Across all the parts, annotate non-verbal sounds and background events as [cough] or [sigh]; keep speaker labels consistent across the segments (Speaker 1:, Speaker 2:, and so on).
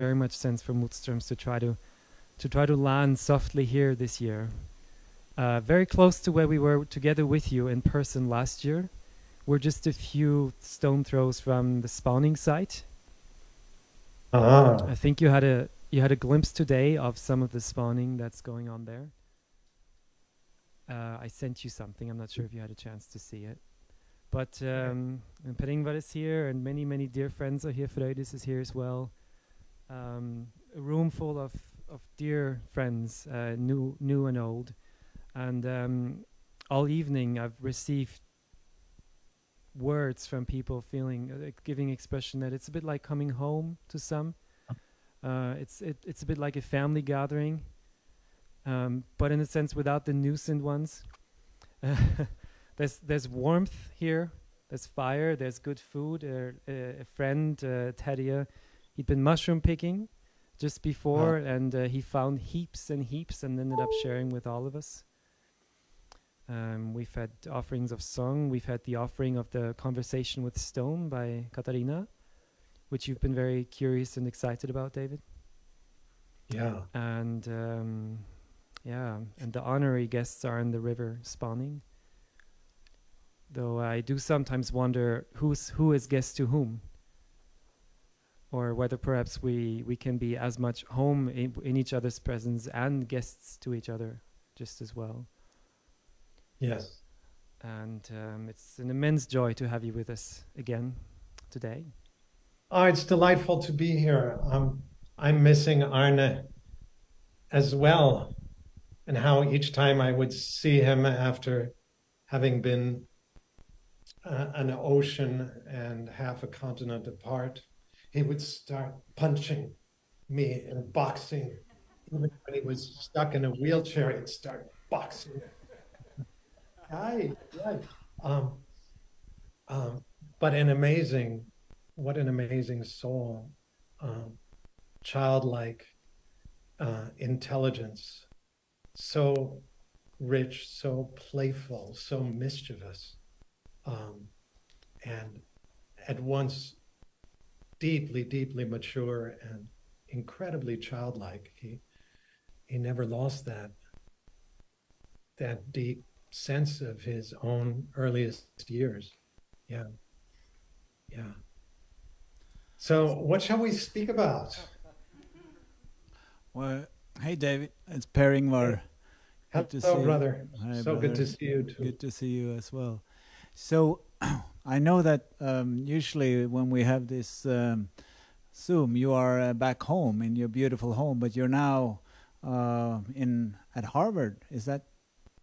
Speaker 1: very much sense for Motstrøms to try to to try to land softly here this year. Uh, very close to where we were together with you in person last year. We're just a few stone throws from the spawning site.
Speaker 2: Ah.
Speaker 1: I think you had a you had a glimpse today of some of the spawning that's going on there. Uh, I sent you something. I'm not sure if you had a chance to see it. But um, and Per Ingvar is here, and many, many dear friends are here. Frøydis is here as well. Um, a room full of, of dear friends, uh, new, new and old. And um, all evening, I've received words from people feeling, uh, giving expression that it's a bit like coming home to some. [laughs] Uh, it's it, it's a bit like a family gathering, um, but in a sense without the nuisant ones. [laughs] there's there's warmth here. There's fire. There's good food. Uh, uh, a friend, uh, Tadia, he'd been mushroom picking just before, and uh, he found heaps and heaps, and ended up sharing with all of us. Um, we've had offerings of song. We've had the offering of the conversation with stone by Katarina, which you've been very curious and excited about, David.
Speaker 2: Yeah.
Speaker 1: And um, yeah, and the honorary guests are in the river spawning. Though I do sometimes wonder who's who is guest to whom, or whether perhaps we we can be as much home in, in each other's presence and guests to each other just as well.
Speaker 2: Yes.
Speaker 1: And um, it's an immense joy to have you with us again today.
Speaker 2: Oh, it's delightful to be here. Um, I'm missing Arne as well, and how each time I would see him after having been uh, an ocean and half a continent apart, he would start punching me and boxing. Even when he was stuck in a wheelchair, he'd start boxing. Hi, right. Um, um, but an amazing, what an amazing soul, um, childlike uh, intelligence, so rich, so playful, so mischievous, um, and at once deeply, deeply mature and incredibly childlike. He he never lost that that deep sense of his own earliest years. Yeah. Yeah. So, what shall we speak about?
Speaker 3: Well, hey, David. It's Per Ingvar.
Speaker 2: Hello,
Speaker 3: Good to see you.
Speaker 2: brother.
Speaker 3: Hi,
Speaker 2: so good to see you too.
Speaker 3: Good to see you as well. So, [clears throat] I know that um, usually when we have this um, Zoom, you are uh, back home in your beautiful home, but you're now uh, in at Harvard. Is that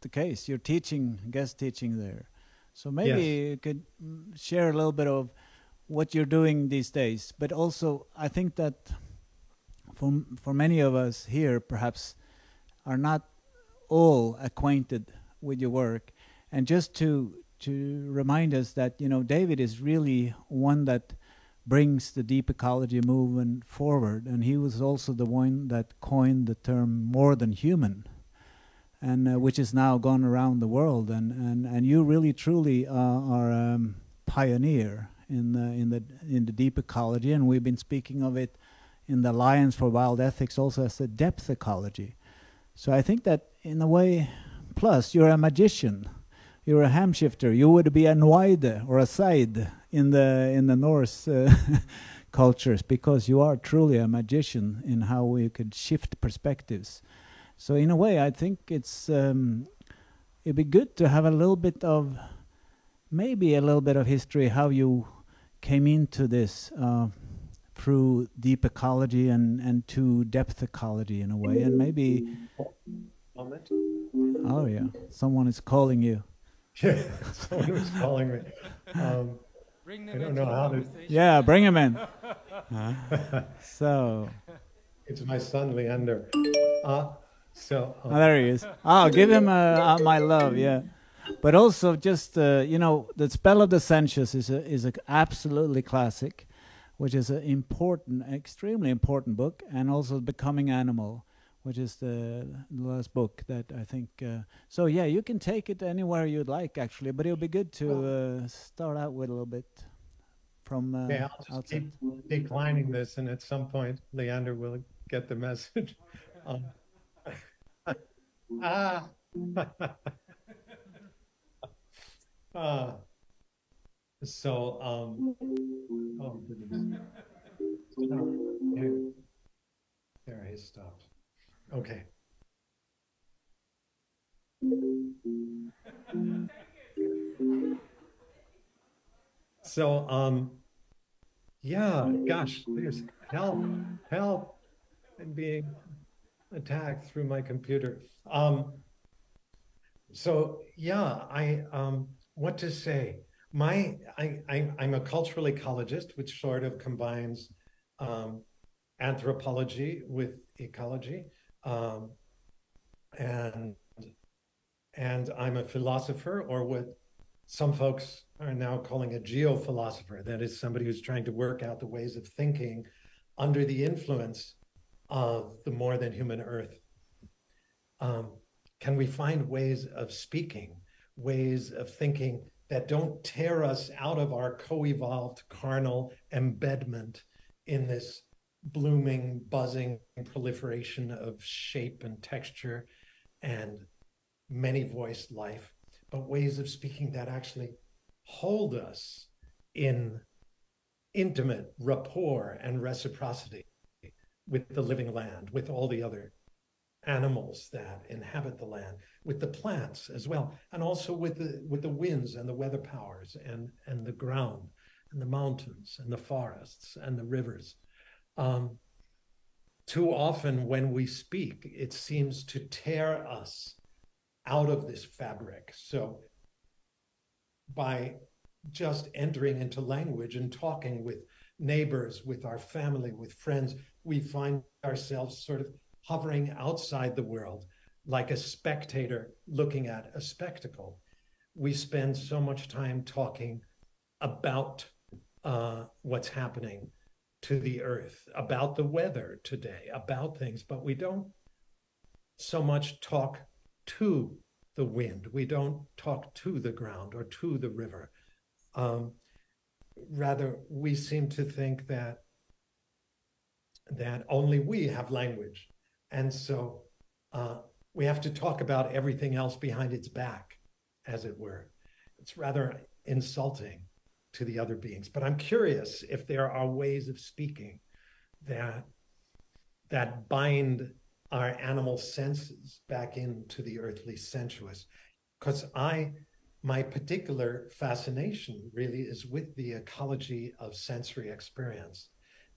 Speaker 3: the case? You're teaching, guest teaching there. So maybe
Speaker 2: Yes.
Speaker 3: you could mm, share a little bit of what you're doing these days. But also, I think that for for many of us here, perhaps, are not all acquainted with your work, and just to to remind us that you know David is really one that brings the deep ecology movement forward, and he was also the one that coined the term more than human, and uh, which is now gone around the world, and and and you really truly uh, are um, pioneer in the in the in the deep ecology, and we've been speaking of it in the Alliance for Wild Ethics also as the depth ecology. So I think that in a way, plus you're a magician, you're a hamskifter. You would be a noaidi or a Said in the in the Norse uh, [laughs] cultures because you are truly a magician in how we could shift perspectives. So in a way, I think it's um, it'd be good to have a little bit of maybe a little bit of history how you came into this. Uh, through deep ecology and, and to depth ecology in a way, and maybe oh yeah, someone is calling you. [laughs]
Speaker 2: Yeah, someone was calling me. Um, I don't know how to.
Speaker 3: Yeah, bring him in. [laughs] So
Speaker 2: It's my son Leander. Uh, so
Speaker 3: oh,
Speaker 2: uh,
Speaker 3: there he is. Oh, give him uh, uh, my love. Yeah, but also just uh, you know, the spell of the sensuous is a, is a absolutely classic, which is an important, extremely important book, and also becoming animal. Which is the last book that I think. Uh, so yeah, you can take it anywhere you'd like, actually. But it'll be good to uh, start out with a little bit from uh,
Speaker 2: Okay, I'll just
Speaker 3: outside.
Speaker 2: keep declining this, and at some point, Leander will get the message. [laughs] Um, [laughs] ah. [laughs] Ah. So, um, oh goodness. Oh, There, there he stopped. Okay. So, um, yeah, gosh, there's help, help, I'm being attacked through my computer. Um, so yeah, I um, what to say? My I, I I'm a cultural ecologist, which sort of combines um, anthropology with ecology, um, and and I'm a philosopher, or what some folks are now calling a geophilosopher. That is somebody who's trying to work out the ways of thinking under the influence of the more than human earth. Um, can we find ways of speaking, ways of thinking that don't tear us out of our co evolved carnal embedment in this blooming, buzzing proliferation of shape and texture and many voiced life, but ways of speaking that actually hold us in intimate rapport and reciprocity with the living land, with all the other animals that inhabit the land, with the plants as well, and also with the with the winds and the weather powers and and the ground and the mountains and the forests and the rivers. Um, too often, when we speak, it seems to tear us out of this fabric. So, by just entering into language and talking with neighbors, with our family, with friends, we find ourselves sort of hovering outside the world like a spectator looking at a spectacle. We spend so much time talking about uh, what's happening to the earth, about the weather today, about things, but we don't so much talk to the wind. We don't talk to the ground or to the river. Um, rather, we seem to think that that only we have language, and so uh, we have to talk about everything else behind its back, as it were. It's rather insulting to the other beings. But I'm curious if there are ways of speaking that that bind our animal senses back into the earthly sensuous. Because I, my particular fascination really is with the ecology of sensory experience,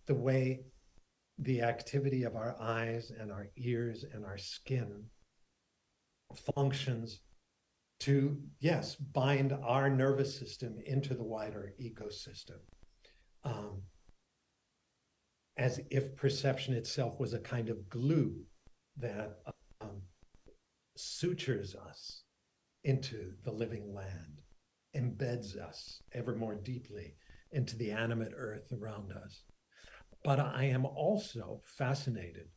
Speaker 2: the way the activity of our eyes and our ears and our skin functions to, yes, bind our nervous system into the wider ecosystem. Um, as if perception itself was a kind of glue that um, sutures us into the living land, embeds us ever more deeply into the animate earth around us. But I am also fascinated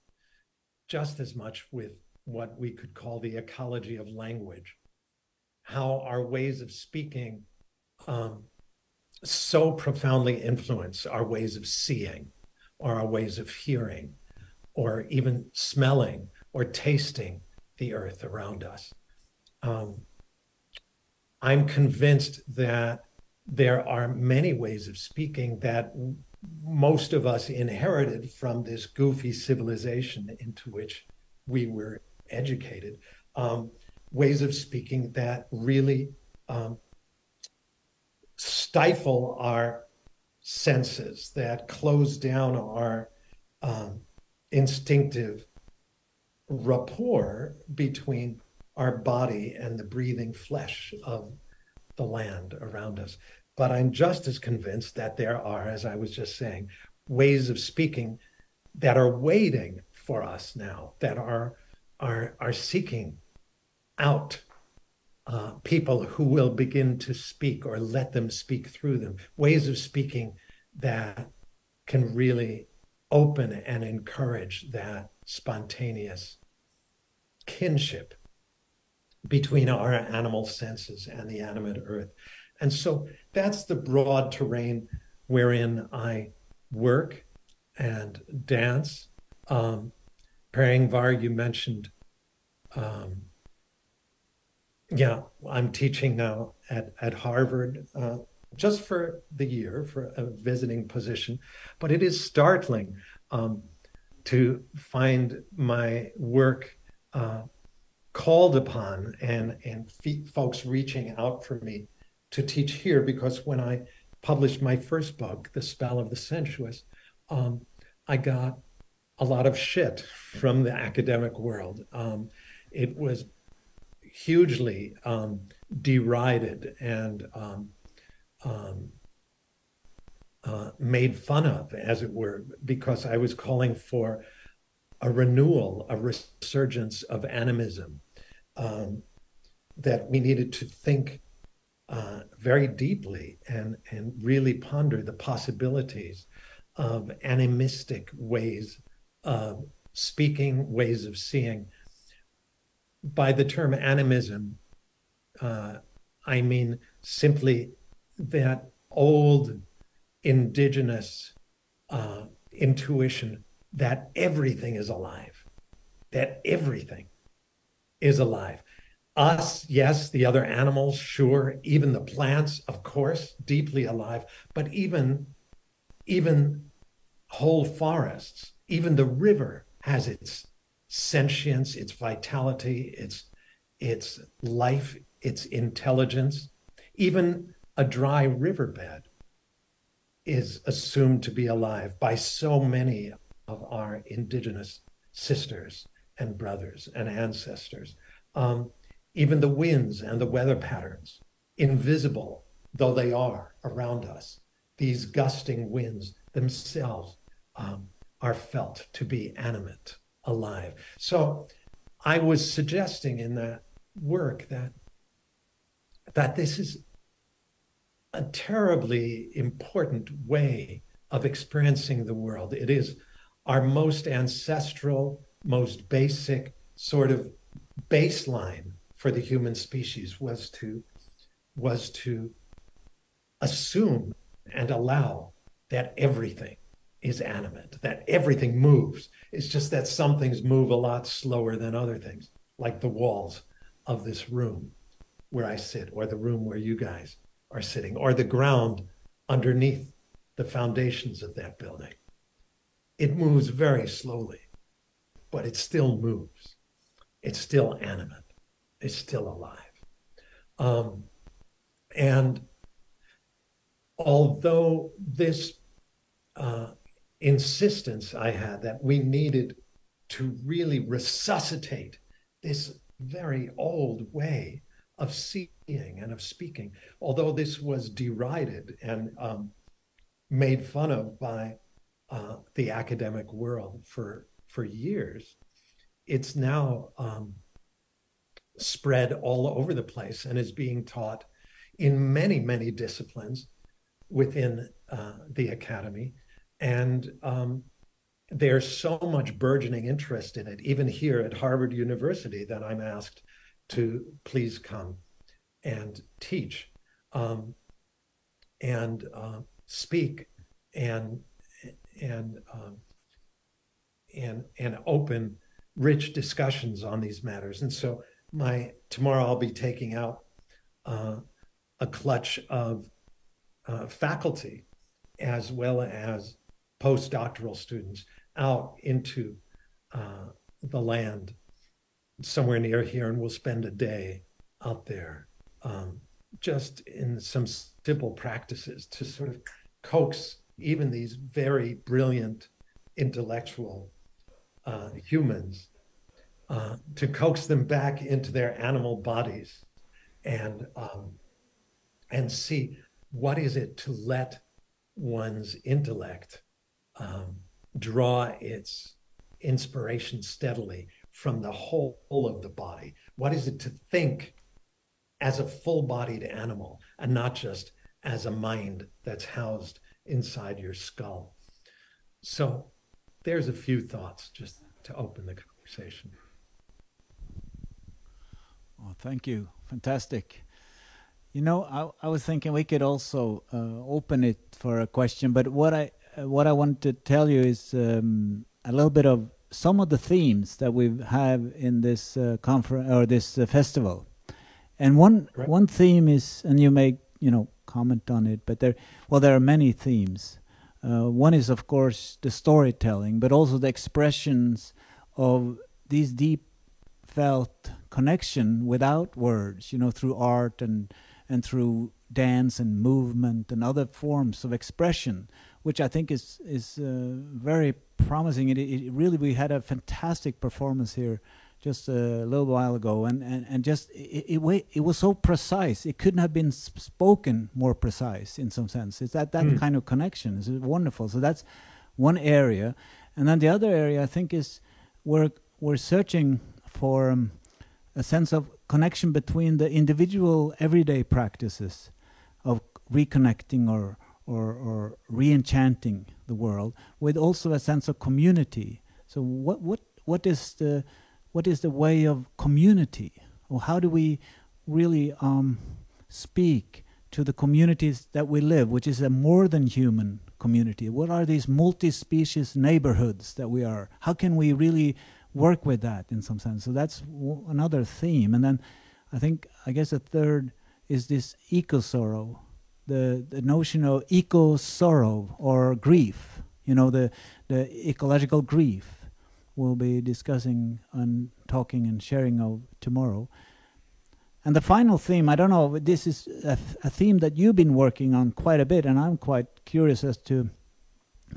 Speaker 2: just as much with what we could call the ecology of language, how our ways of speaking um, so profoundly influence our ways of seeing or our ways of hearing or even smelling or tasting the earth around us. Um, I'm convinced that there are many ways of speaking that most of us inherited from this goofy civilization into which we were educated. Um, ways of speaking that really um, stifle our senses, that close down our um, instinctive rapport between our body and the breathing flesh of the land around us. But I'm just as convinced that there are, as I was just saying, ways of speaking that are waiting for us now, that are are are seeking out uh, people who will begin to speak or let them speak through them. Ways of speaking that can really open and encourage that spontaneous kinship between our animal senses and the animate earth. And so that's the broad terrain wherein I work and dance. Um, Var, you mentioned, um, yeah, I'm teaching now at, at Harvard uh, just for the year for a visiting position, but it is startling um, to find my work uh, called upon and, and folks reaching out for me to teach here because when I published my first book, The Spell of the Sensuous, um, I got a lot of shit from the academic world. Um, it was hugely um, derided and um, um, uh, made fun of, as it were, because I was calling for a renewal, a resurgence of animism, um, that we needed to think uh, very deeply and, and really ponder the possibilities of animistic ways of speaking, ways of seeing. By the term animism, uh, I mean simply that old indigenous uh, intuition that everything is alive, that everything is alive. Us, yes, the other animals, sure, even the plants, of course, deeply alive, but even even whole forests, even the river has its sentience, its vitality, its its life, its intelligence. Even a dry riverbed is assumed to be alive by so many of our indigenous sisters and brothers and ancestors. Um, even the winds and the weather patterns, invisible though they are around us, these gusting winds themselves um, are felt to be animate, alive. So I was suggesting in that work that that this is a terribly important way of experiencing the world. It is our most ancestral, most basic sort of baseline for the human species was to was to assume and allow that everything is animate, that everything moves. It's just that some things move a lot slower than other things, like the walls of this room where I sit, or the room where you guys are sitting, or the ground underneath the foundations of that building. It moves very slowly, but it still moves. It's still animate. It's still alive. Um, and although this uh, insistence I had that we needed to really resuscitate this very old way of seeing and of speaking, although this was derided and um, made fun of by uh, the academic world for for years, it's now um, spread all over the place and is being taught in many many disciplines within uh, the academy, and um, there's so much burgeoning interest in it, even here at Harvard University, that I'm asked to please come and teach um, and uh, speak and and um, and and open rich discussions on these matters. And so my tomorrow i'll be taking out uh, a clutch of uh, faculty as well as postdoctoral students out into uh, the land somewhere near here and we'll spend a day out there um, just in some simple practices to sort of coax even these very brilliant intellectual uh, humans uh, to coax them back into their animal bodies and um, and see what is it to let one's intellect um, draw its inspiration steadily from the whole of the body what is it to think as a full-bodied animal and not just as a mind that's housed inside your skull. So there's a few thoughts just to open the conversation.
Speaker 3: Oh, thank you. Fantastic. You know, I, I was thinking we could also uh, open it for a question, but what I what I want to tell you is um, a little bit of some of the themes that we have in this uh, conference or this uh, festival. And one right. one theme is, and you may you know comment on it, but there well there are many themes. Uh, one is of course the storytelling, but also the expressions of these deep felt connection without words, you know, through art and and through dance and movement and other forms of expression, which I think is is uh, very promising. It, it, really we had a fantastic performance here just a little while ago, and and, and just it, it it was so precise. It couldn't have been spoken more precise in some sense. It's that that mm. kind of connection is wonderful. So that's one area, and then the other area I think is we're we're searching for. Um, a sense of connection between the individual everyday practices of reconnecting or or, or re-enchanting the world with also a sense of community. So what what what is the what is the way of community? Or how do we really um, speak to the communities that we live which is a more than human community? What are these multi-species neighborhoods that we are? How can we really work with that in some sense. So that's another theme. And then I think, I guess a third is this eco sorrow, the, the notion of eco sorrow or grief, you know, the, the ecological grief we'll be discussing and talking and sharing of tomorrow. And the final theme, I don't know, this is a, th a theme that you've been working on quite a bit, and I'm quite curious as to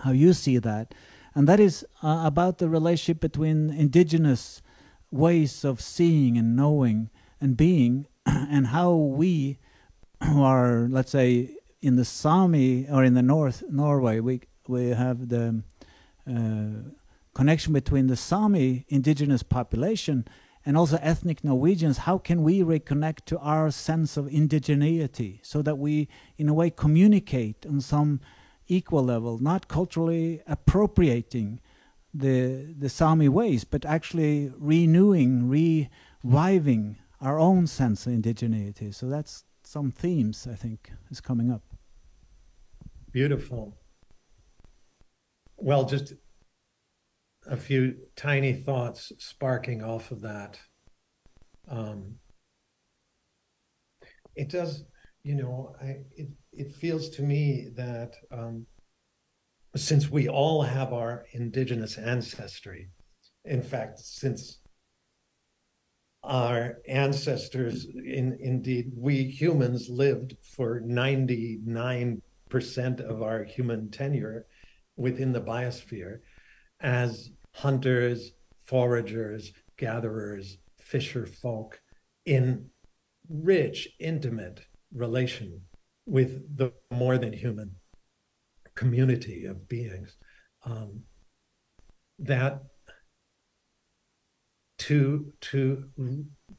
Speaker 3: how you see that and that is uh, about the relationship between indigenous ways of seeing and knowing and being, [clears throat] and how we who are, let's say, in the Sami or in the North Norway, we we have the uh, connection between the Sami indigenous population and also ethnic Norwegians. How can we reconnect to our sense of indigeneity so that we, in a way, communicate on some equal level, not culturally appropriating the the Sami ways, but actually renewing, reviving our own sense of indigeneity. So that's some themes I think is coming up.
Speaker 2: Beautiful. Well, just a few tiny thoughts sparking off of that. Um, it does, you know, I, it, it feels to me that um, since we all have our indigenous ancestry, in fact, since our ancestors, in, indeed, we humans lived for 99% of our human tenure within the biosphere as hunters, foragers, gatherers, fisher folk in rich, intimate relation with the more than human community of beings. Um, that to to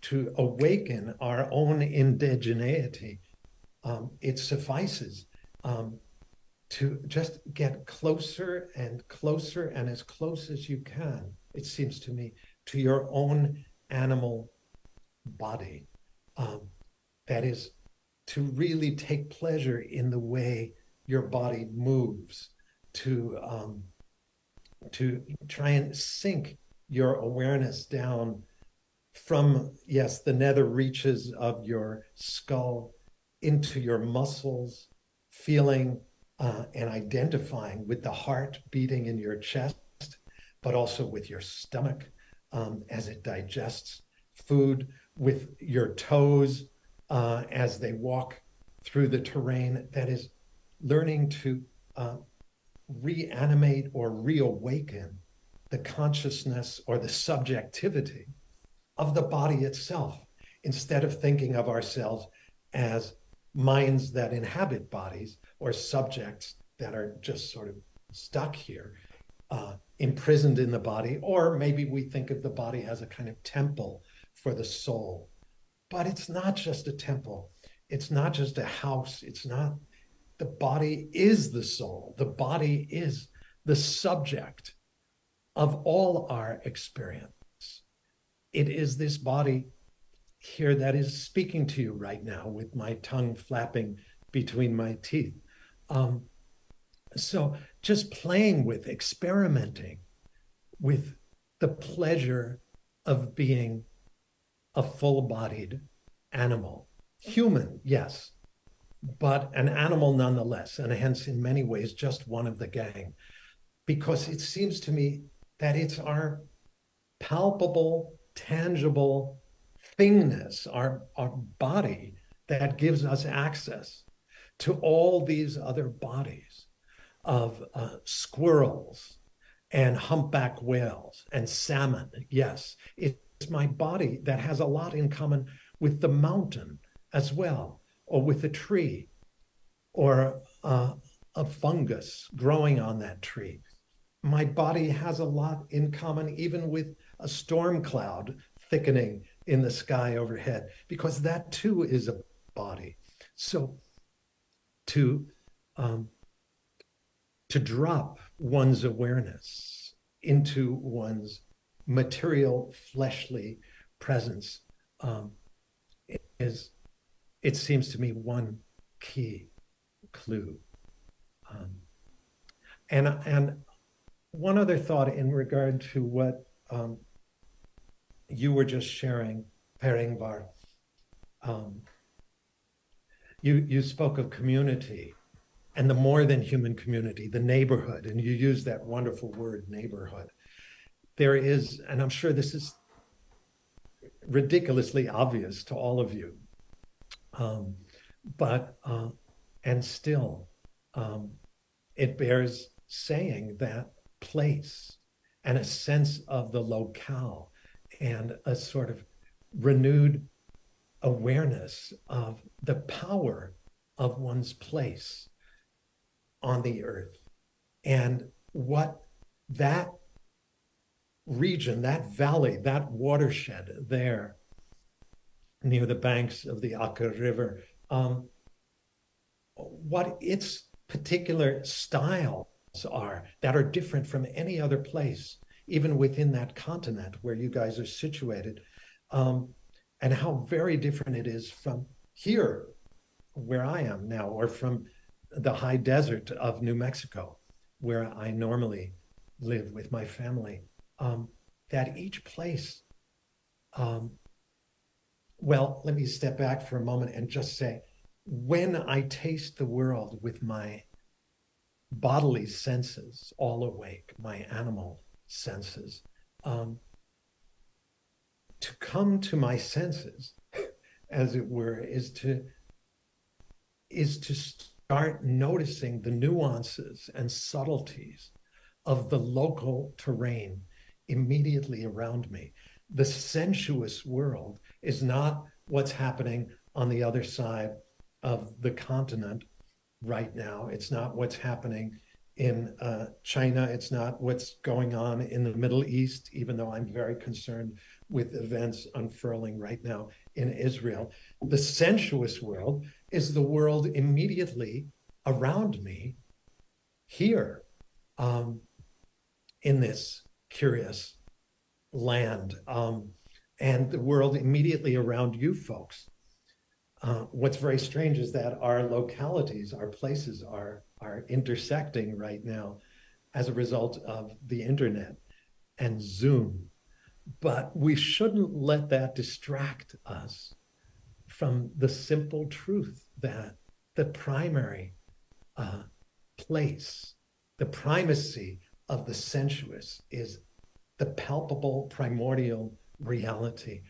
Speaker 2: to awaken our own indigeneity um, it suffices um, to just get closer and closer and as close as you can it seems to me to your own animal body. Um, that is to really take pleasure in the way your body moves, to um, to try and sink your awareness down from yes the nether reaches of your skull into your muscles, feeling uh, and identifying with the heart beating in your chest, but also with your stomach um, as it digests food, with your toes uh, as they walk through the terrain that is learning to uh, reanimate or reawaken the consciousness or the subjectivity of the body itself instead of thinking of ourselves as minds that inhabit bodies or subjects that are just sort of stuck here, uh, imprisoned in the body, or maybe we think of the body as a kind of temple for the soul. But it's not just a temple, it's not just a house, it's not. The body is the soul, the body is the subject of all our experience. It is this body here that is speaking to you right now with my tongue flapping between my teeth. Um, so just playing with, experimenting with the pleasure of being a full bodied animal. Human, yes, but an animal nonetheless, and hence, in many ways, just one of the gang. Because it seems to me that it's our palpable, tangible thingness, our, our body, that gives us access to all these other bodies of uh, squirrels and humpback whales and salmon. Yes, it's my body that has a lot in common with the mountain as well, or with a tree, or uh, a fungus growing on that tree. My body has a lot in common even with a storm cloud thickening in the sky overhead, because that too is a body. So to um, to drop one's awareness into one's material fleshly presence um, is it seems to me one key clue um, and and one other thought in regard to what um, you were just sharing Per Ingvar um, you you spoke of community and the more than human community, the neighborhood, and you use that wonderful word, neighborhood. There is, and I'm sure this is ridiculously obvious to all of you, um, but, uh, and still, um, it bears saying that place and a sense of the locale and a sort of renewed awareness of the power of one's place on the earth and what that region, that valley, that watershed there near the banks of the Aker River, um, what its particular styles are that are different from any other place, even within that continent where you guys are situated, um, and how very different it is from here, where I am now, or from the high desert of New Mexico, where I normally live with my family, um, that each place, um, well, let me step back for a moment and just say, when I taste the world with my bodily senses all awake, my animal senses, um, to come to my senses, as it were, is to is to start noticing the nuances and subtleties of the local terrain immediately around me. The sensuous world is not what's happening on the other side of the continent right now. It's not what's happening in uh, China. It's not what's going on in the Middle East, even though I'm very concerned with events unfurling right now in Israel. The sensuous world is the world immediately around me here um, in this curious land um, and the world immediately around you folks. Uh, what's very strange is that our localities, our places are, are intersecting right now as a result of the internet and Zoom. But we shouldn't let that distract us from the simple truth that the primary uh, place, the primacy of the sensuous is the palpable primordial reality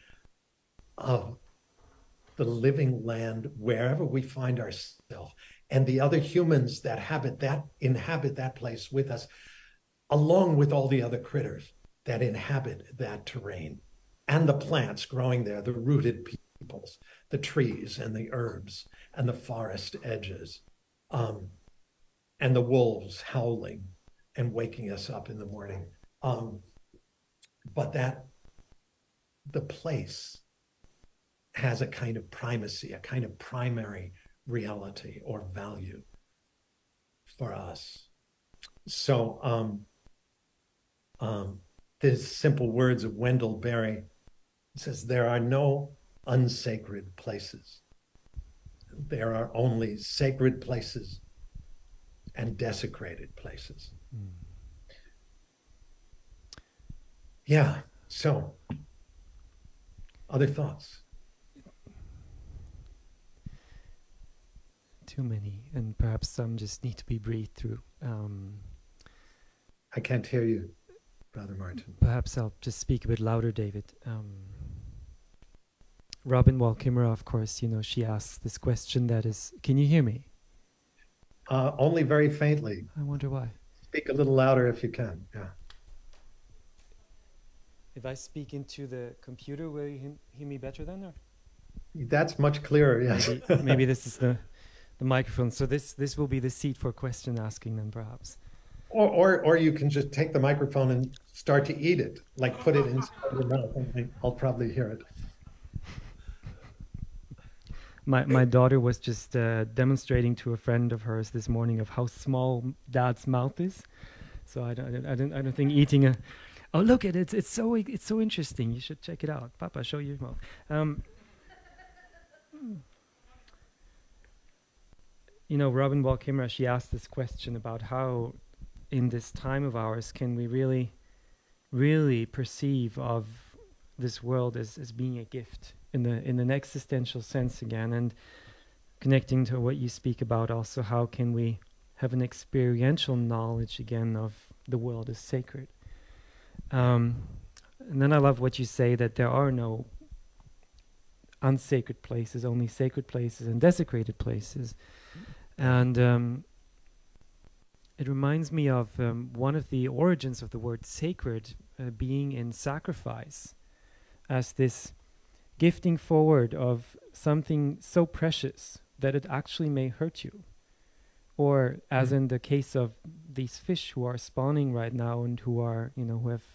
Speaker 2: of the living land wherever we find ourselves and the other humans that habit that inhabit that place with us along with all the other critters that inhabit that terrain and the plants growing there the rooted peoples the trees and the herbs and the forest edges um, and the wolves howling and waking us up in the morning. Um, but that the place has a kind of primacy, a kind of primary reality or value for us. So, um, um, the simple words of Wendell Berry says, There are no unsacred places. There are only sacred places and desecrated places. Mm. Yeah, so other thoughts?
Speaker 1: Too many, and perhaps some just need to be breathed through. Um,
Speaker 2: I can't hear you, Brother Martin.
Speaker 1: Perhaps I'll just speak a bit louder, David. Um, Robin Wall Kimmerer, of course, you know, she asks this question that is, can you hear me?
Speaker 2: Uh, only very faintly.
Speaker 1: I wonder why.
Speaker 2: Speak a little louder if you can. Yeah.
Speaker 1: If I speak into the computer, will you hear me better then? Or?
Speaker 2: That's much clearer. Yes.
Speaker 1: Maybe, maybe this is the the microphone. So this this will be the seat for question asking then, perhaps.
Speaker 2: Or, or, or you can just take the microphone and start to eat it, like put it inside your mouth, and I'll probably hear it.
Speaker 1: My my daughter was just uh, demonstrating to a friend of hers this morning of how small Dad's mouth is. So I don't I don't I don't think eating a oh look at it it's it's so it's so interesting you should check it out Papa show you mouth. Um, you know Robin Wall Kimmerer she asked this question about how in this time of ours can we really really perceive of this world as, as being a gift in the in an existential sense again? And connecting to what you speak about also how can we have an experiential knowledge again of the world as sacred? Um, and then i love what you say that there are no unsacred places only sacred places and desecrated places and um, it reminds me of um, one of the origins of the word sacred uh, being in sacrifice as this gifting forward of something so precious that it actually may hurt you. Or as mm. in the case of these fish who are spawning right now and who are, you know, who have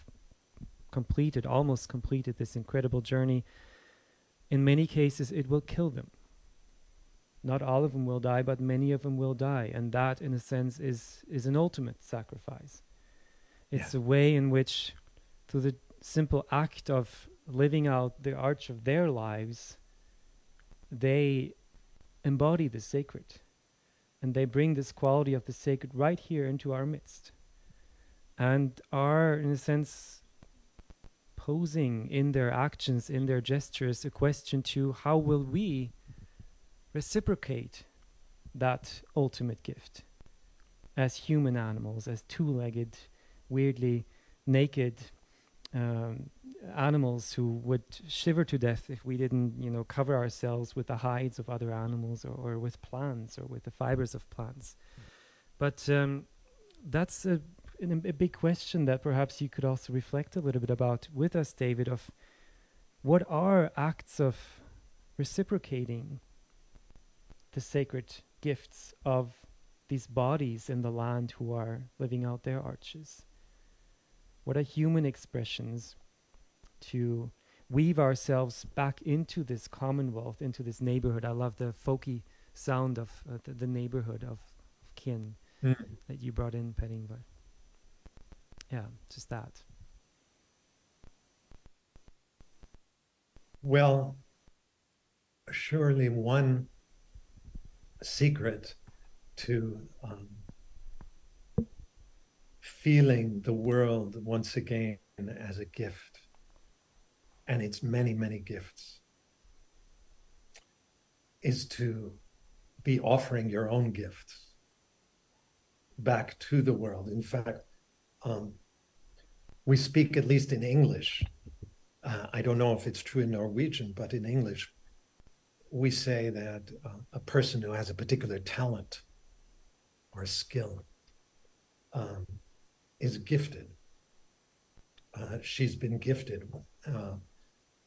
Speaker 1: completed, almost completed this incredible journey, in many cases it will kill them. Not all of them will die, but many of them will die. And that, in a sense, is, is an ultimate sacrifice. It's yeah. a way in which, through the simple act of living out the arch of their lives, they embody the sacred. And they bring this quality of the sacred right here into our midst. And are, in a sense, posing in their actions, in their gestures, a question to how will we reciprocate that ultimate gift as human animals, as two legged, weirdly naked, um, animals who would shiver to death if we didn't, you know, cover ourselves with the hides of other animals or, or with plants or with the fibers of plants. Mm. But um, that's a, a big question that perhaps you could also reflect a little bit about with us, David, of what are acts of reciprocating the sacred gifts of these bodies in the land who are living out their arches? What are human expressions to weave ourselves back into this commonwealth, into this neighborhood. I love the folky sound of uh, the, the, neighborhood of, of kin mm. that you brought in, Petting. Yeah, just that.
Speaker 2: Well, surely one secret to um, feeling the world once again as a gift. And its many, many gifts, is to be offering your own gifts back to the world. In fact, um, we speak, at least in English, uh, I don't know if it's true in Norwegian, but in English, we say that uh, a person who has a particular talent or skill um, is gifted. Uh, she's been gifted uh,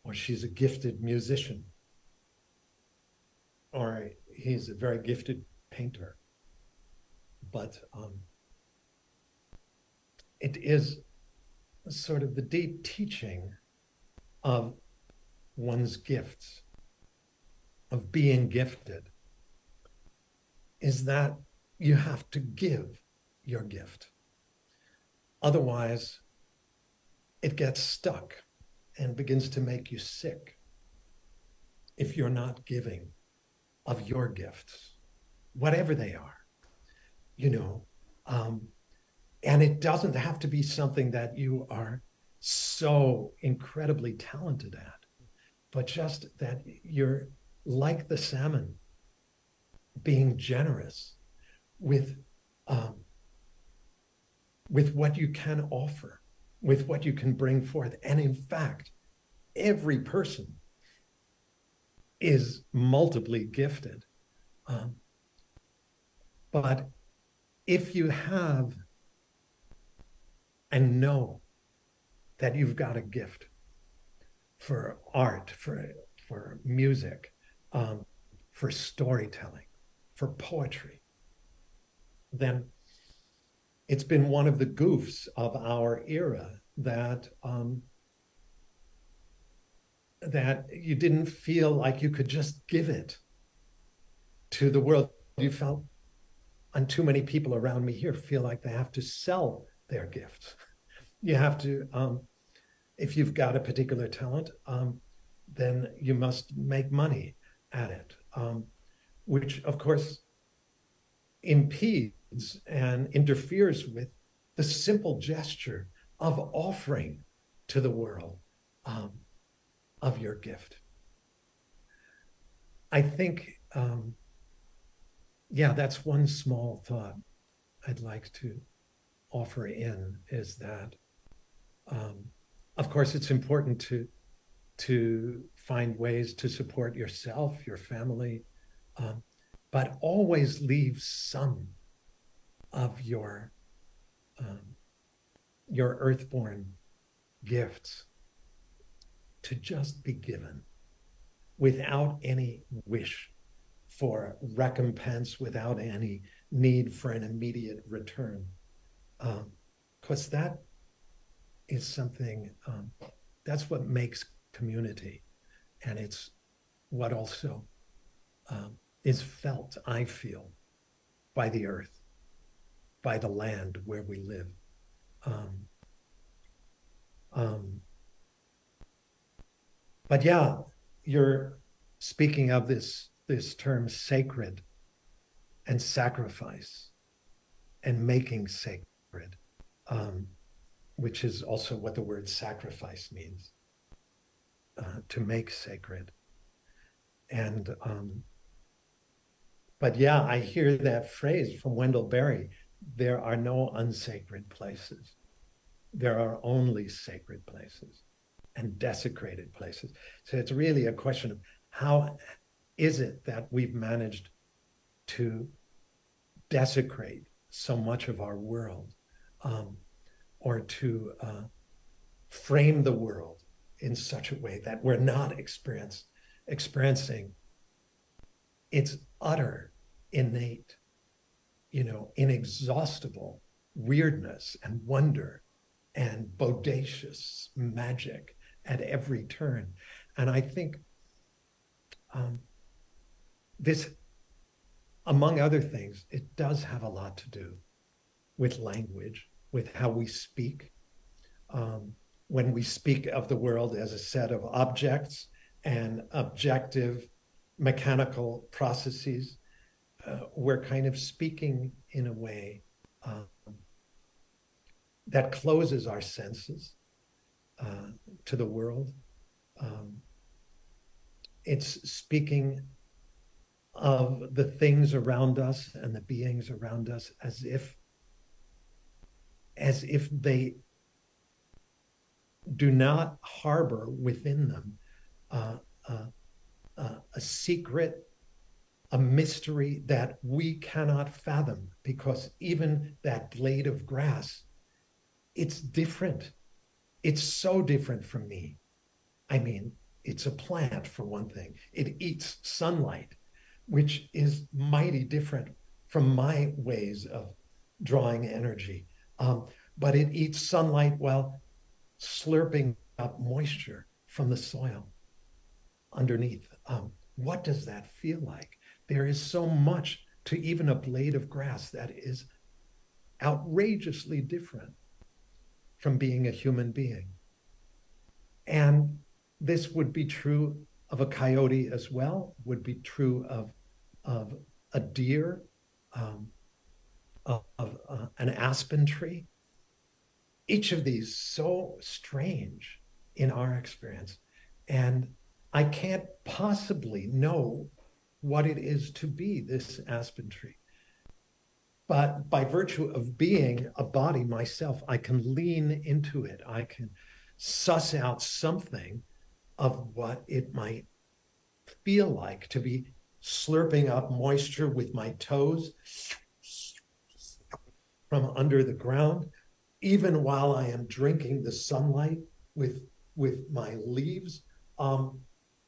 Speaker 2: or she's a gifted musician, or he's a very gifted painter. But um, it is sort of the deep teaching of one's gifts, of being gifted, is that you have to give your gift. Otherwise, it gets stuck and begins to make you sick. if you're not giving of your gifts, whatever they are, you know. Um, and it doesn't have to be something that you are so incredibly talented at, but just that you're like the salmon, being generous with um, with what you can offer, with what you can bring forth. And in fact, every person is multiply gifted. Um, but if you have and know that you've got a gift for art, for, for music, um, for storytelling, for poetry, then it's been one of the goofs of our era that um, that you didn't feel like you could just give it to the world. You felt, and too many people around me here feel like they have to sell their gifts. [laughs] You have to, um, if you've got a particular talent, um, then you must make money at it, um, which of course impedes and interferes with the simple gesture of offering to the world um, of your gift. I think, um, yeah, that's one small thought I'd like to offer in is that, um, of course, it's important to to find ways to support yourself, your family, um, but always leave some of your um, your earthborn gifts to just be given without any wish for recompense, without any need for an immediate return. Because um, that is something, um, that's what makes community. And it's what also um, is felt, I feel, by the earth, by the land where we live. Um, um, but yeah, you're speaking of this this term sacred and sacrifice and making sacred, um, which is also what the word sacrifice means uh, to make sacred. And um, but yeah, I hear that phrase from Wendell Berry there are no unsacred places, there are only sacred places and desecrated places. So it's really a question of how is it that we've managed to desecrate so much of our world um, or to uh, frame the world in such a way that we're not experience, experiencing its utter, innate, you know, inexhaustible weirdness and wonder and bodacious magic at every turn. And I think um, this, among other things, it does have a lot to do with language, with how we speak. Um, when we speak of the world as a set of objects and objective mechanical processes, uh, we're kind of speaking in a way um, that closes our senses uh, to the world. Um, it's speaking of the things around us and the beings around us as if as if they do not harbor within them uh, uh, uh, a secret, a mystery that we cannot fathom, because even that blade of grass, it's different it's so different from me. I mean, it's a plant for one thing. It eats sunlight, which is mighty different from my ways of drawing energy. Um, but it eats sunlight while slurping up moisture from the soil underneath. Um, what does that feel like? There is so much to even a blade of grass that is outrageously different from being a human being. And this would be true of a coyote as well, would be true of, of a deer, um, of, of uh, an aspen tree. Each of these so strange in our experience. And I can't possibly know what it is to be this aspen tree. But by virtue of being a body myself, I can lean into it. I can suss out something of what it might feel like to be slurping up moisture with my toes from under the ground, even while I am drinking the sunlight with with my leaves, um,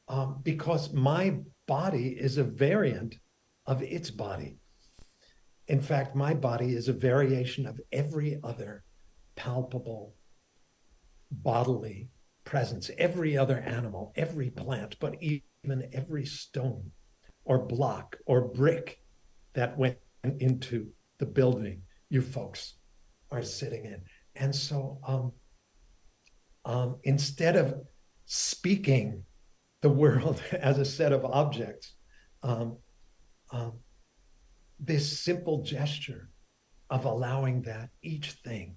Speaker 2: um, because my body is a variant of its body. In fact, my body is a variation of every other palpable bodily presence, every other animal, every plant, but even every stone or block or brick that went into the building you folks are sitting in. And so um, um, instead of speaking the world [laughs] as a set of objects, um, um, this simple gesture of allowing that each thing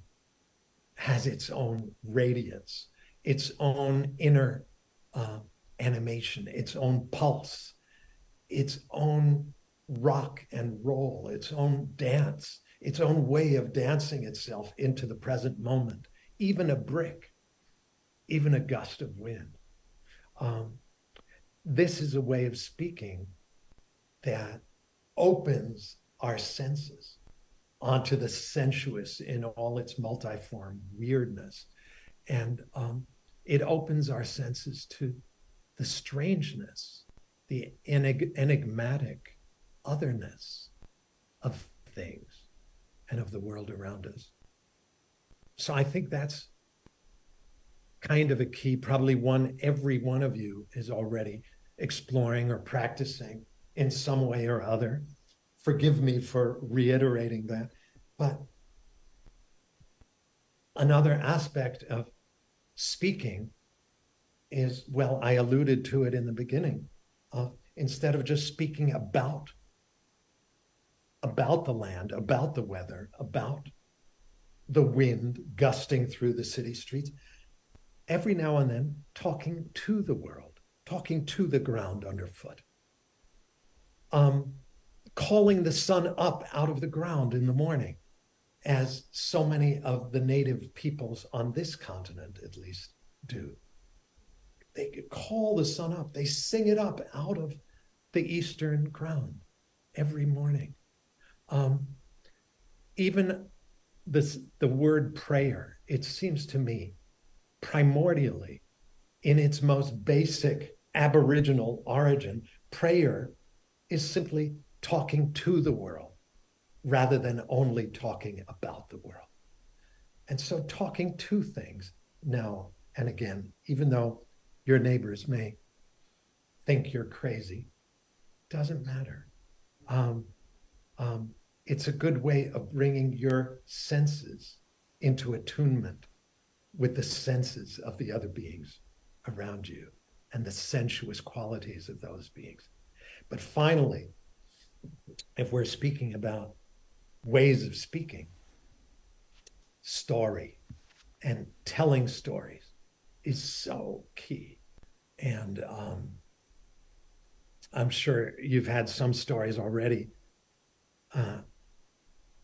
Speaker 2: has its own radiance, its own inner uh, animation, its own pulse, its own rock and roll, its own dance, its own way of dancing itself into the present moment, even a brick, even a gust of wind. Um, this is a way of speaking that opens our senses onto the sensuous in all its multiform weirdness. And um, it opens our senses to the strangeness, the enig- enigmatic otherness of things and of the world around us. So I think that's kind of a key, probably one every one of you is already exploring or practicing in some way or other. Forgive me for reiterating that. But another aspect of speaking is, well, I alluded to it in the beginning. Uh, instead of just speaking about about the land, about the weather, about the wind gusting through the city streets, every now and then talking to the world, talking to the ground underfoot, um, calling the sun up out of the ground in the morning, as so many of the native peoples on this continent, at least, do. They call the sun up, they sing it up out of the eastern ground every morning. Um, even this, the word prayer, it seems to me, primordially, in its most basic aboriginal origin, prayer is simply talking to the world rather than only talking about the world. And so, talking to things now and again, even though your neighbors may think you're crazy, doesn't matter. Um, um, it's a good way of bringing your senses into attunement with the senses of the other beings around you and the sensuous qualities of those beings. But finally, if we're speaking about ways of speaking, story and telling stories is so key. And um, I'm sure you've had some stories already uh,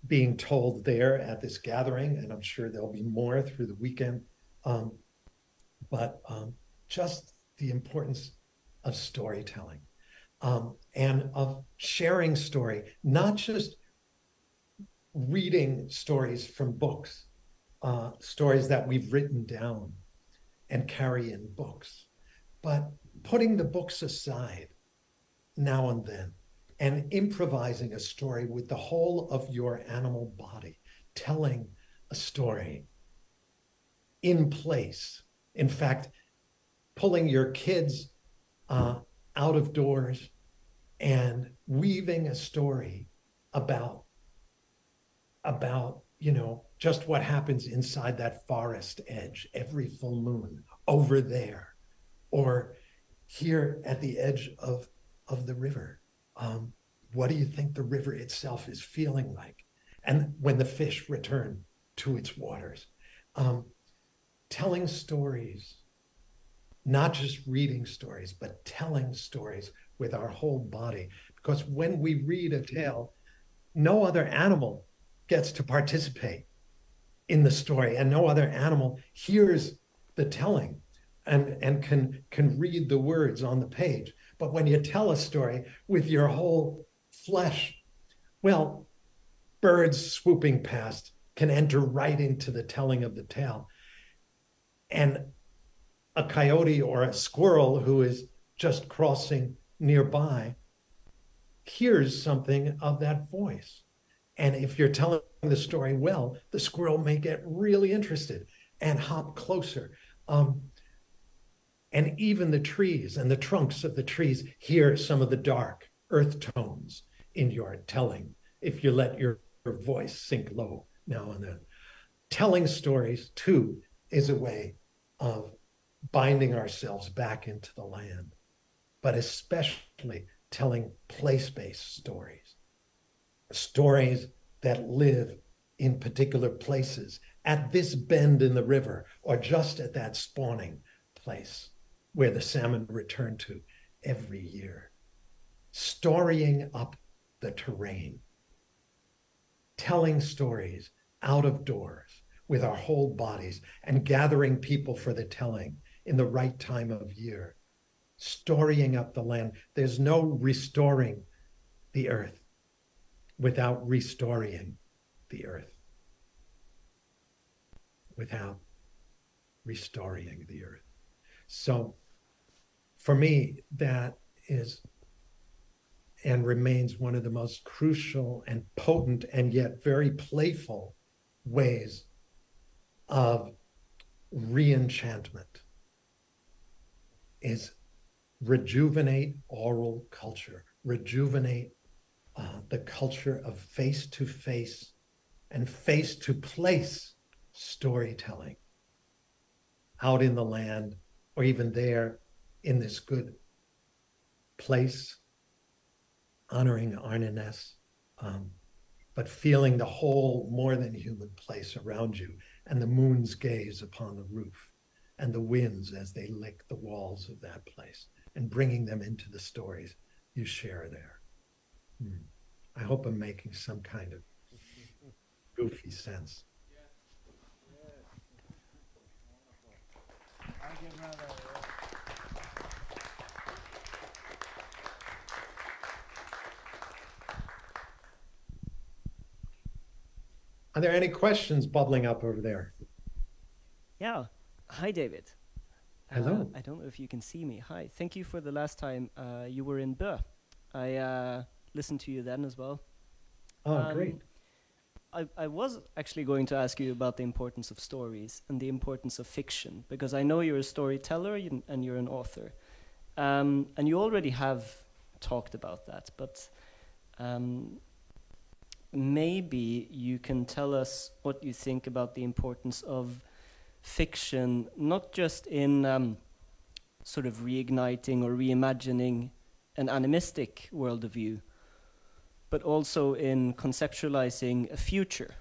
Speaker 2: being told there at this gathering, and I'm sure there'll be more through the weekend. Um, but um, just the importance of storytelling um, and of sharing story, not just reading stories from books, uh, stories that we've written down and carry in books, but putting the books aside now and then and improvising a story with the whole of your animal body, telling a story in place. In fact, pulling your kids uh, out of doors and weaving a story about about you know just what happens inside that forest edge every full moon over there or here at the edge of, of the river. Um, what do you think the river itself is feeling like? And when the fish return to its waters, um, telling stories, not just reading stories, but telling stories with our whole body. Because when we read a tale, no other animal gets to participate in the story, and no other animal hears the telling and, and can, can read the words on the page. But when you tell a story with your whole flesh, well, birds swooping past can enter right into the telling of the tale. And a coyote or a squirrel who is just crossing nearby hears something of that voice. And if you're telling the story well, the squirrel may get really interested and hop closer. Um, and even the trees and the trunks of the trees hear some of the dark earth tones in your telling if you let your, your voice sink low now and then. Telling stories, too, is a way of binding ourselves back into the land, but especially telling place based stories, stories that live in particular places at this bend in the river or just at that spawning place where the salmon return to every year, storying up the terrain, telling stories out of doors with our whole bodies and gathering people for the telling in the right time of year, storying up the land. There's no restoring the earth without restoring the earth, without restoring the earth. So for me, that is and remains one of the most crucial and potent and yet very playful ways of reenchantment is rejuvenate oral culture, rejuvenate uh, the culture of face to face and face to place storytelling out in the land or even there in this good place, honoring Arne um, but feeling the whole more than human place around you and the moon's gaze upon the roof and the winds as they lick the walls of that place and bringing them into the stories you share there. Hmm. I hope I'm making some kind of goofy sense. Are there any questions bubbling up over there?
Speaker 4: Yeah. Hi, David.
Speaker 2: Hello.
Speaker 4: Uh, I don't know if you can see me. Hi. Thank you for the last time uh, you were in Bø. I uh, listened to you then as well.
Speaker 2: Oh, um, great.
Speaker 4: I, I was actually going to ask you about the importance of stories and the importance of fiction because I know you're a storyteller and you're an author. Um, and you already have talked about that, but um, maybe you can tell us what you think about the importance of fiction, not just in um, sort of reigniting or reimagining an animistic worldview, but also in conceptualizing a future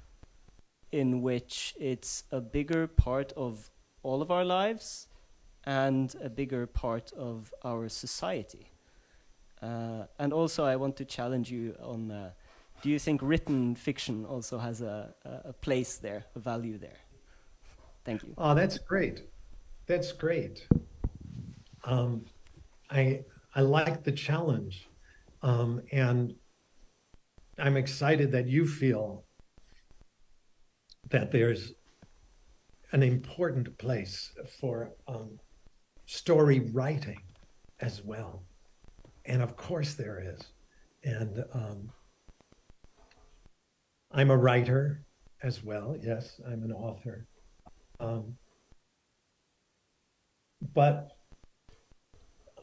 Speaker 4: in which it's a bigger part of all of our lives and a bigger part of our society. Uh, and also, I want to challenge you on uh, do you think written fiction also has a, a place there, a value there? Thank you.
Speaker 2: Oh, that's great. That's great. Um, I I like the challenge, um, and I'm excited that you feel that there's an important place for um, story writing as well, and of course there is, and um, I'm a writer as well. Yes, I'm an author. Um, but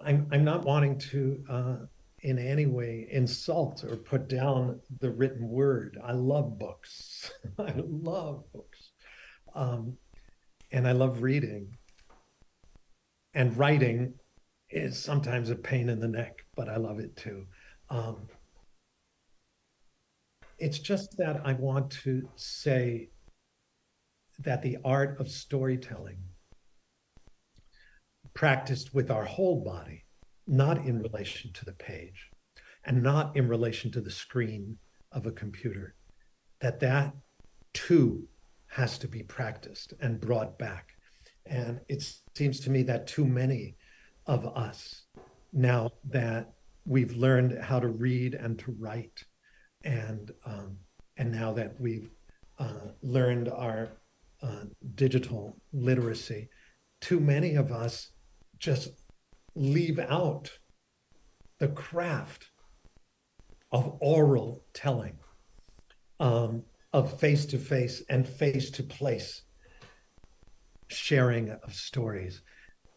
Speaker 2: I'm, I'm not wanting to uh, in any way insult or put down the written word. I love books. [laughs] I love books. Um, and I love reading and writing is sometimes a pain in the neck, but I love it too. Um, it's just that I want to say that the art of storytelling, practiced with our whole body, not in relation to the page and not in relation to the screen of a computer, that that too has to be practiced and brought back. And it seems to me that too many of us, now that we've learned how to read and to write, and um, and now that we've uh, learned our uh, digital literacy, too many of us just leave out the craft of oral telling, um, of face to face and face to place sharing of stories.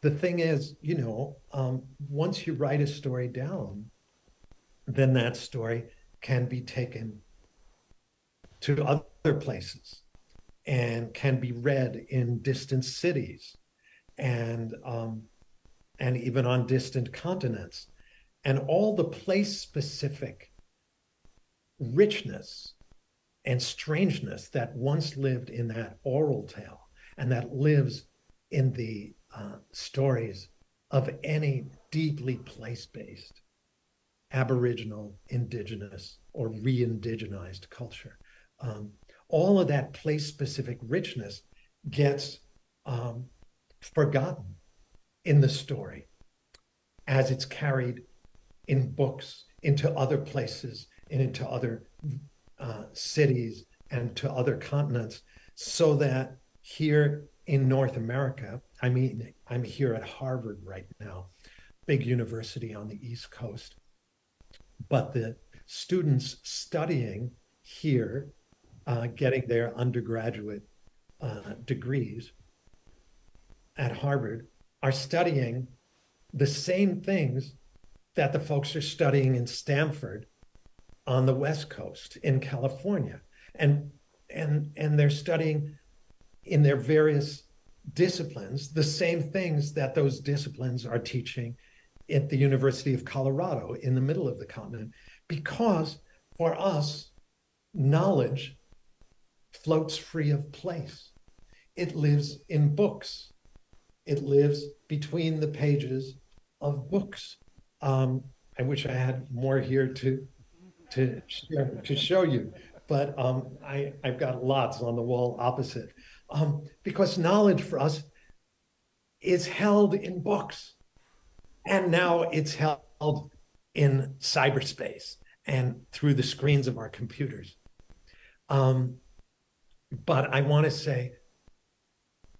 Speaker 2: The thing is, you know, um, once you write a story down, then that story can be taken to other places and can be read in distant cities and um, and even on distant continents. And all the place specific richness and strangeness that once lived in that oral tale and that lives in the uh, stories of any deeply place based Aboriginal, Indigenous, or re indigenized culture. Um, all of that place specific richness gets um, forgotten in the story as it's carried in books into other places and into other uh, cities and to other continents so that here in North America, I mean, I'm here at Harvard right now, big university on the East Coast, but the students studying here, uh, getting their undergraduate uh, degrees at Harvard, are studying the same things that the folks are studying in Stanford on the West Coast in California. And and and they're studying in their various disciplines the same things that those disciplines are teaching at the University of Colorado in the middle of the continent because for us knowledge floats free of place. It lives in books. It lives between the pages of books. Um, i wish i had more here to to to show you, but um, I I've got lots on the wall opposite, um, because knowledge for us is held in books, and now it's held in cyberspace and through the screens of our computers. Um, but I want to say,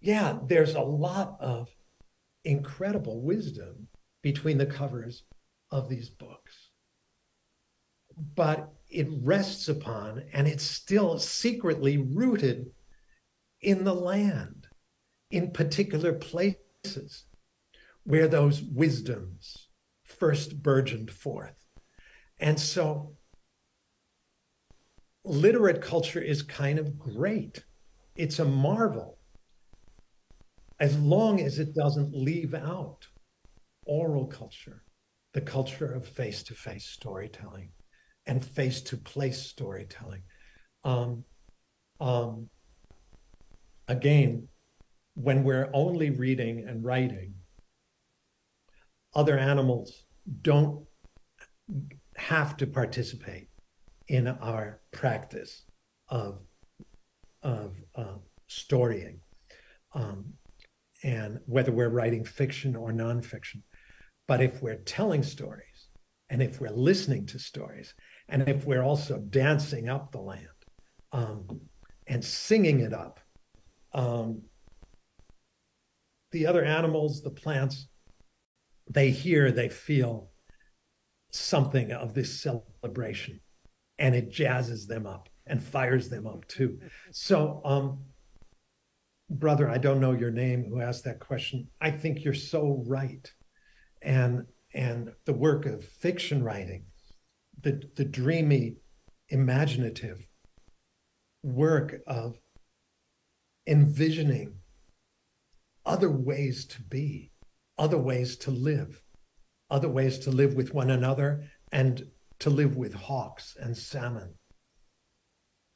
Speaker 2: yeah, there's a lot of incredible wisdom between the covers of these books but it rests upon and it's still secretly rooted in the land, in particular places where those wisdoms first burgeoned forth. And so literate culture is kind of great. It's a marvel as long as it doesn't leave out oral culture, the culture of face to face storytelling and face to place storytelling. Um, um, again, when we're only reading and writing, other animals don't have to participate in our practice of, of uh, storying. Um, and whether we're writing fiction or nonfiction. But if we're telling stories and if we're listening to stories and if we're also dancing up the land um, and singing it up, um, the other animals, the plants, they hear, they feel something of this celebration, and it jazzes them up and fires them up too. So, um, brother, I don't know your name who asked that question. I think you're so right, and and the work of fiction writing the, the dreamy, imaginative work of envisioning other ways to be, other ways to live, other ways to live with one another and to live with hawks and salmon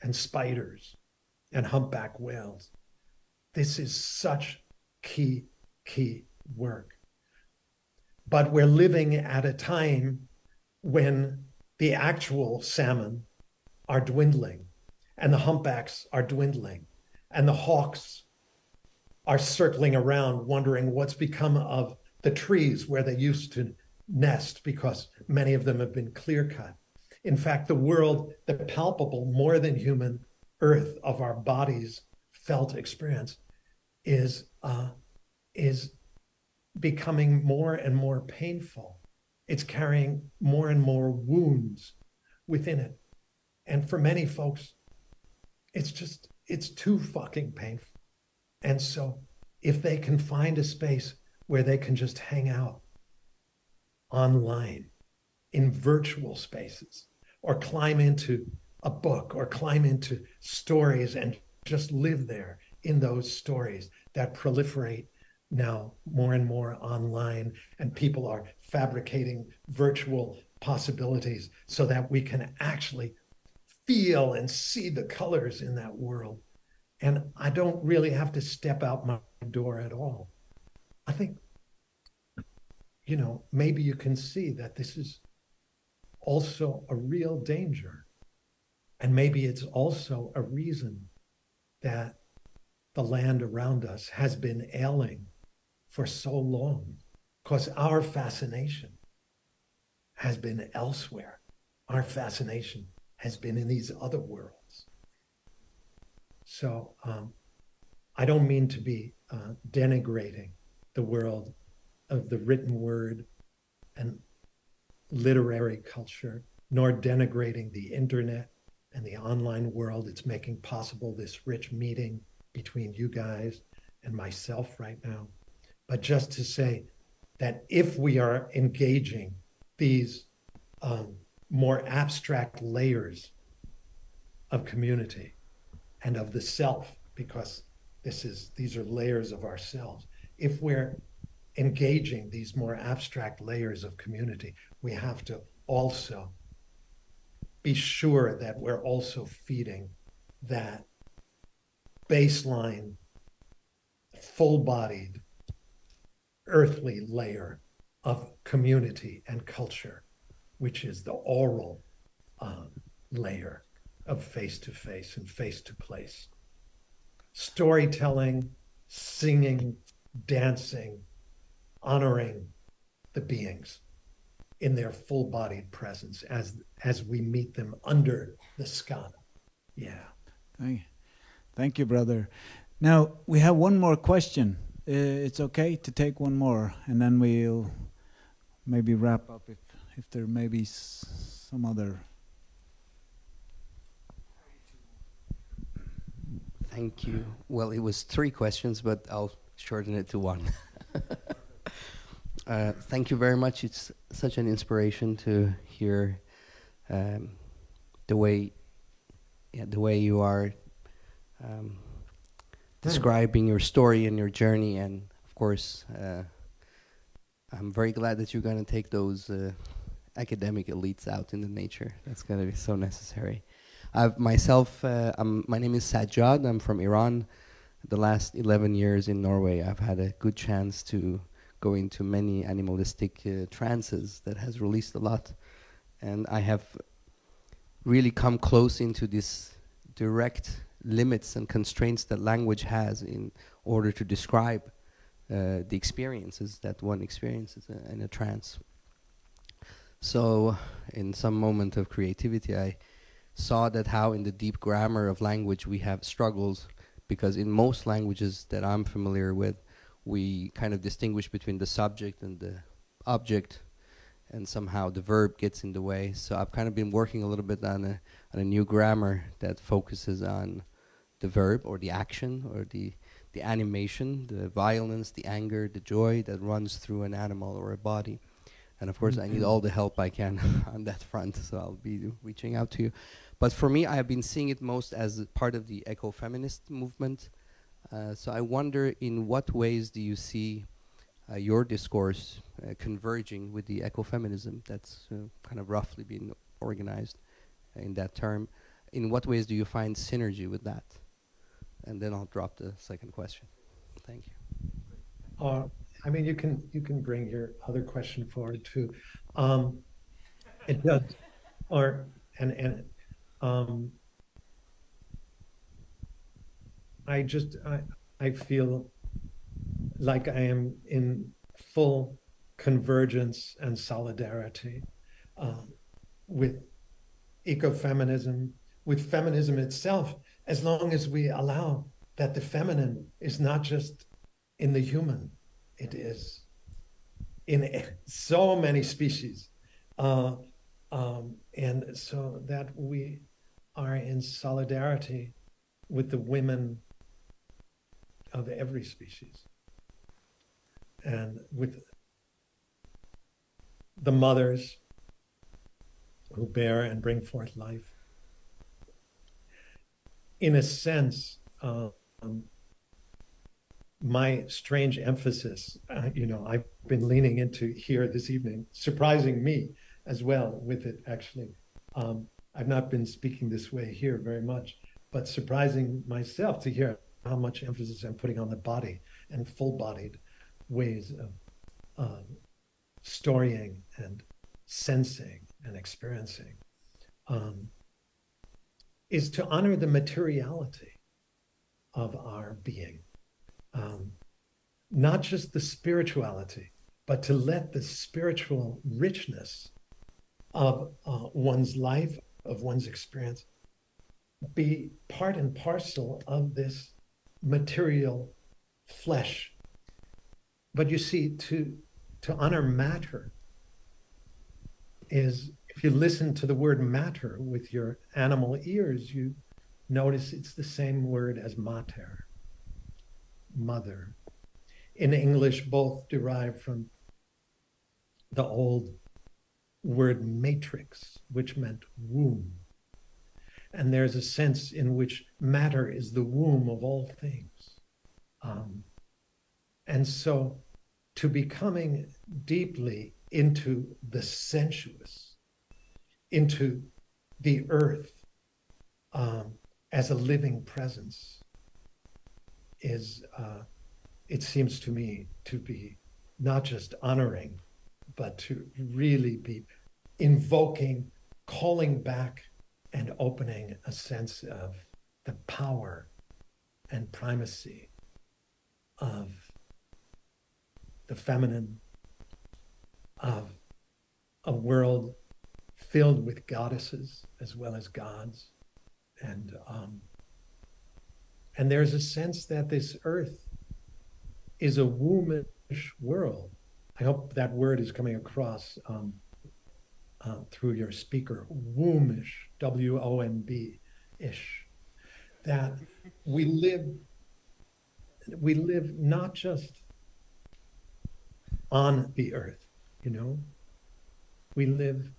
Speaker 2: and spiders and humpback whales. This is such key, key work. But we're living at a time when the actual salmon are dwindling and the humpbacks are dwindling and the hawks are circling around wondering what's become of the trees where they used to nest because many of them have been clear cut. In fact, the world, the palpable, more than human earth of our bodies felt experience is uh, is becoming more and more painful. It's carrying more and more wounds within it. And for many folks, it's just, it's too fucking painful. And so if they can find a space where they can just hang out online in virtual spaces or climb into a book or climb into stories and just live there in those stories that proliferate now more and more online and people are fabricating virtual possibilities so that we can actually feel and see the colors in that world and i don't really have to step out my door at all i think you know maybe you can see that this is also a real danger and maybe it's also a reason that the land around us has been ailing for so long because our fascination has been elsewhere. Our fascination has been in these other worlds. So um, I don't mean to be uh, denigrating the world of the written word and literary culture, nor denigrating the internet and the online world. It's making possible this rich meeting between you guys and myself right now but just to say that if we are engaging these um, more abstract layers of community and of the self, because this is these are layers of ourselves. If we're engaging these more abstract layers of community, we have to also be sure that we're also feeding that baseline, full bodied earthly layer of community and culture, which is the oral um, layer of face to face and face to place. Storytelling, singing, dancing, honoring the beings in their full bodied presence as as we meet them under the sky. Yeah.
Speaker 3: Thank you. Thank you, brother. Now we have one more question uh, it's okay to take one more, and then we'll maybe wrap up if if there may be some other.
Speaker 5: Thank you. Well, it was three questions, but I'll shorten it to one. [laughs] uh, thank you very much. It's such an inspiration to hear um, the way, yeah, the way you are um, describing your story and your journey. And of course, uh, I'm very glad that you're going to take those uh, academic elites out in the nature. That's going to be so necessary. I've myself, uh, my name is Sajjad. I'm from Iran. The last 11 years in Norway, I've had a good chance to go into many animalistic uh, trances that has released a lot. And I have really come close into this direct limits and constraints that language has in order to describe uh, the experiences that one experiences in a trance. So, in some moment of creativity, I saw that how in the deep grammar of language we have struggles because in most languages that I'm familiar with, we kind of distinguish between the subject and the object, and somehow the verb gets in the way. So I've kind of been working a little bit on a on a new grammar that focuses on the verb or the action or the the animation, the violence, the anger, the joy that runs through an animal or a body. And of course, mm -hmm. I need mm-hmm. all the help I can [laughs] on that front, so I'll be reaching out to you. But for me, I have been seeing it most as part of the ecofeminist movement. Uh, so I wonder, in what ways do you see uh, your discourse uh, converging with the ecofeminism that's uh, kind of roughly being organized in that term. In what ways do you find synergy with that? And then I'll drop the second question. Thank you.
Speaker 2: Uh, I mean, you can you can bring your other question forward too. Um, it does, or and and um, I just I I feel like I am in full convergence and solidarity um, with ecofeminism, with feminism itself, as long as we allow that the feminine is not just in the human, it is in so many species. Uh, um, and so that we are in solidarity with the women of every species and with the mothers who bear and bring forth life. In a sense, um, my strange emphasis, uh, you know, I've been leaning into here this evening, surprising me as well with it, actually. Um, I've not been speaking this way here very much, but surprising myself to hear how much emphasis I'm putting on the body and full bodied ways of um, storying and sensing and experiencing um, is to honor the materiality of our being. Um, not just the spirituality, but to let the spiritual richness of uh, one's life, of one's experience, be part and parcel of this material flesh. But you see, to, to honor matter is if you listen to the word matter with your animal ears, you notice it's the same word as mater, mother. In English, both derive from the old word matrix, which meant womb. And there's a sense in which matter is the womb of all things. Um, and so to becoming deeply into the sensuous, into the earth um, as a living presence is, uh, it seems to me, to be not just honoring, but to really be invoking, calling back, and opening a sense of the power and primacy of the feminine, of a world filled with goddesses as well as gods. And, um, and there's a sense that this earth is a wombish world. I hope that word is coming across um, uh, through your speaker, wombish, W O M B ish. That we live, we live not just on the earth, you know, we live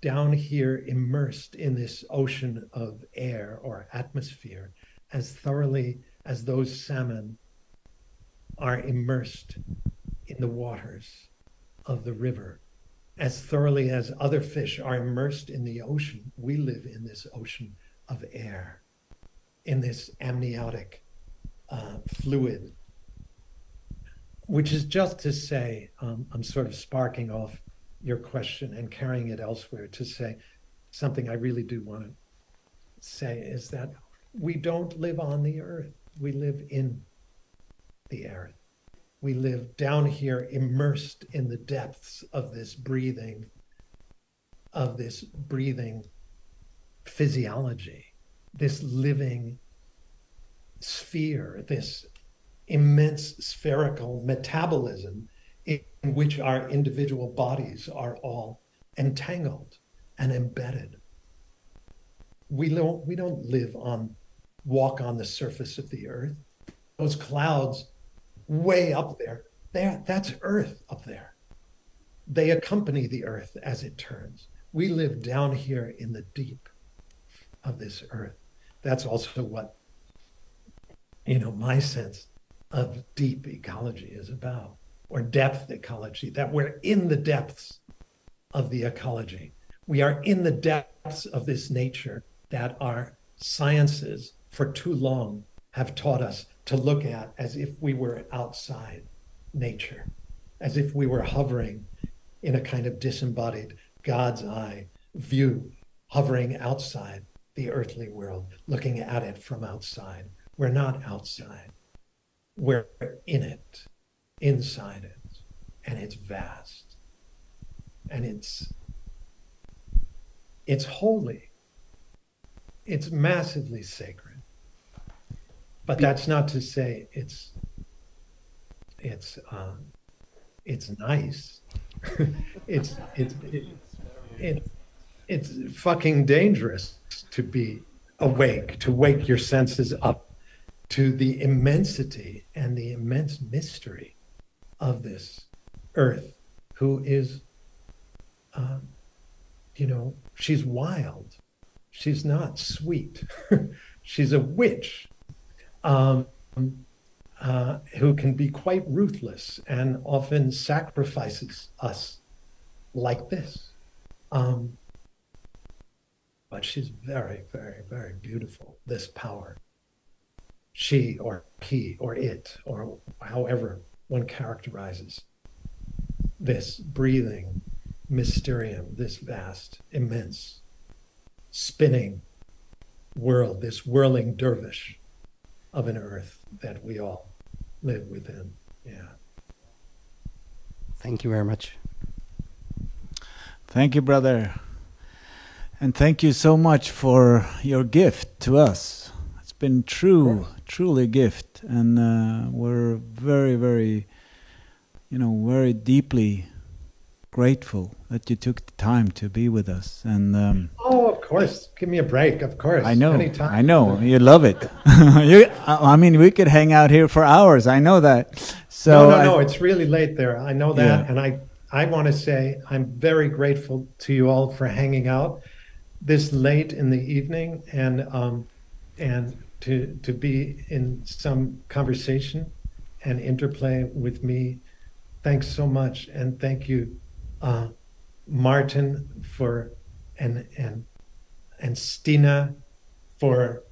Speaker 2: down here immersed in this ocean of air or atmosphere as thoroughly as those salmon are immersed in the waters of the river as thoroughly as other fish are immersed in the ocean, we live in this ocean of air, in this amniotic uh, fluid, which is just to say, um, I'm sort of sparking off your question and carrying it elsewhere to say something I really do want to say is that we don't live on the earth, we live in the earth we live down here immersed in the depths of this breathing, of this breathing physiology, this living sphere, this immense spherical metabolism in which our individual bodies are all entangled and embedded. We don't, we don't live on, walk on the surface of the earth. Those clouds way up there. There, that's Earth up there. They accompany the Earth as it turns. We live down here in the deep of this Earth. That's also what, you know, my sense of deep ecology is about. or depth ecology, that we're in the depths of the ecology. We are in the depths of this nature that our sciences for too long have taught us to look at as if we were outside nature, as if we were hovering in a kind of disembodied God's eye view, hovering outside the earthly world, looking at it from outside. We're not outside, we're in it, inside it, and it's vast. And it's it's holy. It's massively sacred. But that's not to say it's it's uh, it's nice. [laughs] it's it's it, it, it's fucking dangerous to be awake, to wake your senses up to the immensity and the immense mystery of this earth, who is, um, you know, she's wild. She's not sweet. [laughs] she's a witch um, uh, who can be quite ruthless and often sacrifices us like this. Um, but she's very, very, very beautiful, this power. She or he or it, or however one characterizes this breathing mysterium, this vast, immense, spinning world, this whirling dervish of an earth that we all live within. Yeah.
Speaker 5: Thank you very much.
Speaker 3: Thank you, brother. And thank you so much for your gift to us. It's been true, truly a gift. And uh, we're very, very, you know, very deeply grateful that you took the time to be with us. And um,
Speaker 2: oh, of course, give me a break. Of course,
Speaker 3: I know,
Speaker 2: Anytime.
Speaker 3: I know, you love it. [laughs] you, I mean, we could hang out here for hours. I know that. So
Speaker 2: no, no,
Speaker 3: I-
Speaker 2: no. It's really late there. I know that,
Speaker 3: Yeah.
Speaker 2: and I, I want to say I'm very grateful to you all for hanging out this late in the evening, and um, and to to be in some conversation and interplay with me. Thanks so much, and thank you, uh, Martin, for and and and Stina for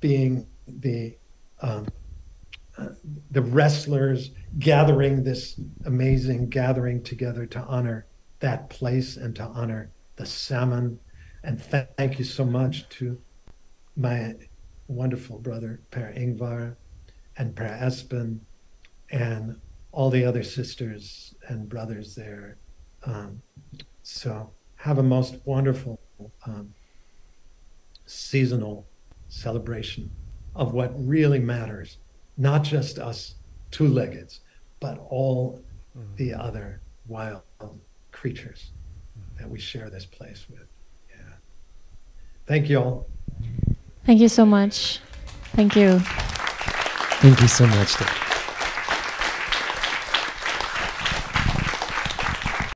Speaker 2: being the um, uh, the wrestlers gathering this amazing gathering together to honor that place and to honor the salmon. And th- thank you so much to my wonderful brother Per Ingvar and Per Espen and all the other sisters and brothers there. Um, so have a most wonderful um, seasonal celebration of what really matters, not just us two leggeds, but all the mm-hmm. other wild creatures that we share this place with. Yeah. Thank you all.
Speaker 6: Thank you so much. Thank you.
Speaker 1: Thank you so much. Dave.